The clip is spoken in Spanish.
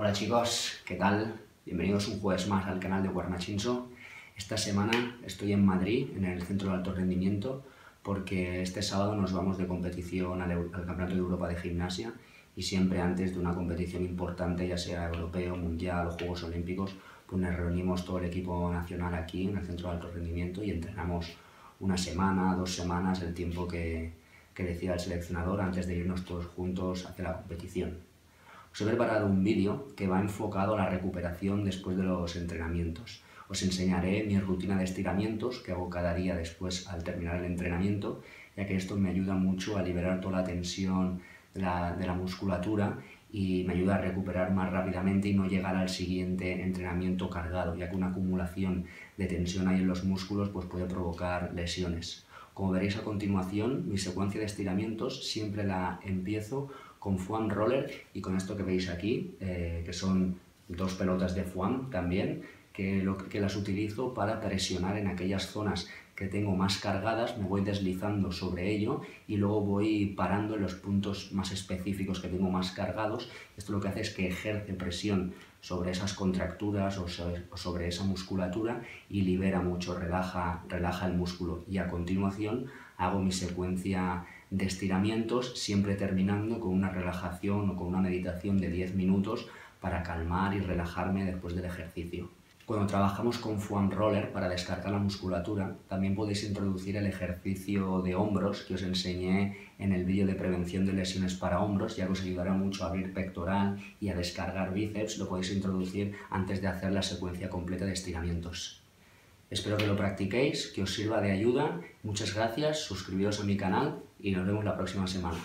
Hola chicos, ¿qué tal? Bienvenidos un jueves más al canal de Guarnachinso. Esta semana estoy en Madrid, en el Centro de Alto Rendimiento, porque este sábado nos vamos de competición al, Campeonato de Europa de Gimnasia y siempre antes de una competición importante, ya sea europeo, mundial o Juegos Olímpicos, pues nos reunimos todo el equipo nacional aquí en el Centro de Alto Rendimiento y entrenamos una semana, dos semanas, el tiempo que, que decida el seleccionador antes de irnos todos juntos hacia la competición. Os he preparado un vídeo que va enfocado a la recuperación después de los entrenamientos. Os enseñaré mi rutina de estiramientos que hago cada día después al terminar el entrenamiento, ya que esto me ayuda mucho a liberar toda la tensión de la, de la musculatura y me ayuda a recuperar más rápidamente y no llegar al siguiente entrenamiento cargado, ya que una acumulación de tensión ahí en los músculos pues puede provocar lesiones. Como veréis a continuación, mi secuencia de estiramientos siempre la empiezo con foam roller y con esto que veis aquí, eh, que son dos pelotas de foam también, que, lo, que las utilizo para presionar en aquellas zonas que tengo más cargadas, me voy deslizando sobre ello y luego voy parando en los puntos más específicos que tengo más cargados. Esto lo que hace es que ejerce presión sobre esas contracturas o sobre, esa musculatura y libera mucho, relaja, relaja el músculo. Y a continuación hago mi secuencia de estiramientos, siempre terminando con una relajación o con una meditación de 10 minutos para calmar y relajarme después del ejercicio. Cuando trabajamos con foam roller para descargar la musculatura, también podéis introducir el ejercicio de hombros que os enseñé en el vídeo de prevención de lesiones para hombros, ya que os ayudará mucho a abrir pectoral y a descargar bíceps, lo podéis introducir antes de hacer la secuencia completa de estiramientos. Espero que lo practiquéis, que os sirva de ayuda. Muchas gracias, suscribiros a mi canal y nos vemos la próxima semana.